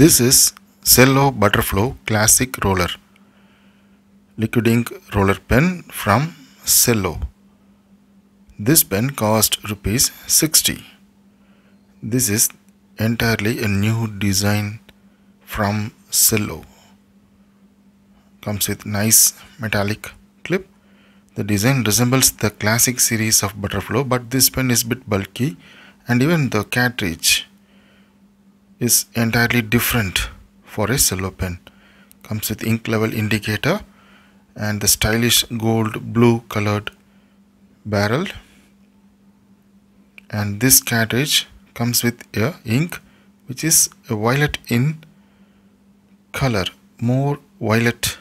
This is Cello Butterflow Classic Roller Liquid ink roller pen from Cello. This pen cost rupees 60. This is entirely a new design from Cello. Comes with nice metallic clip. The design resembles the classic series of Butterflow but this pen is bit bulky and even the cartridge is entirely different for a cello pen. Comes with ink level indicator and the stylish gold blue colored barrel. And this cartridge comes with a ink which is a violet in color more violet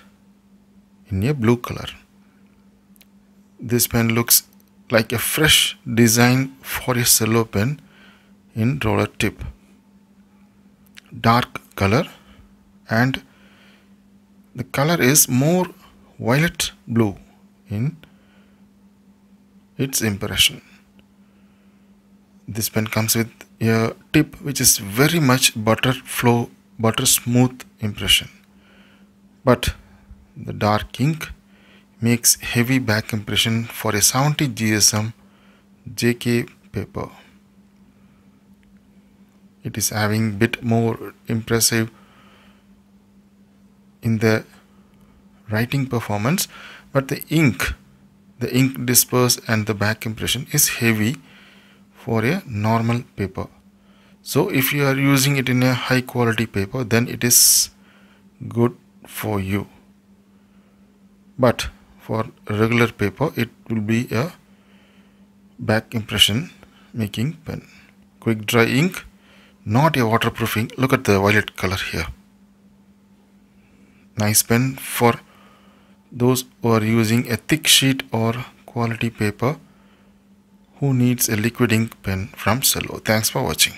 in a blue color. This pen looks like a fresh design for a cello pen in roller tip dark color and the color is more violet blue in its impression. This pen comes with a tip which is very much butter flow butter smooth impression. But the dark ink makes heavy back impression for a 70 GSM JK paper it is having bit more impressive in the writing performance but the ink the ink disperse and the back impression is heavy for a normal paper. So if you are using it in a high quality paper then it is good for you. But for regular paper it will be a back impression making pen. Quick dry ink not a waterproofing look at the violet color here nice pen for those who are using a thick sheet or quality paper who needs a liquid ink pen from Cello. Thanks for watching.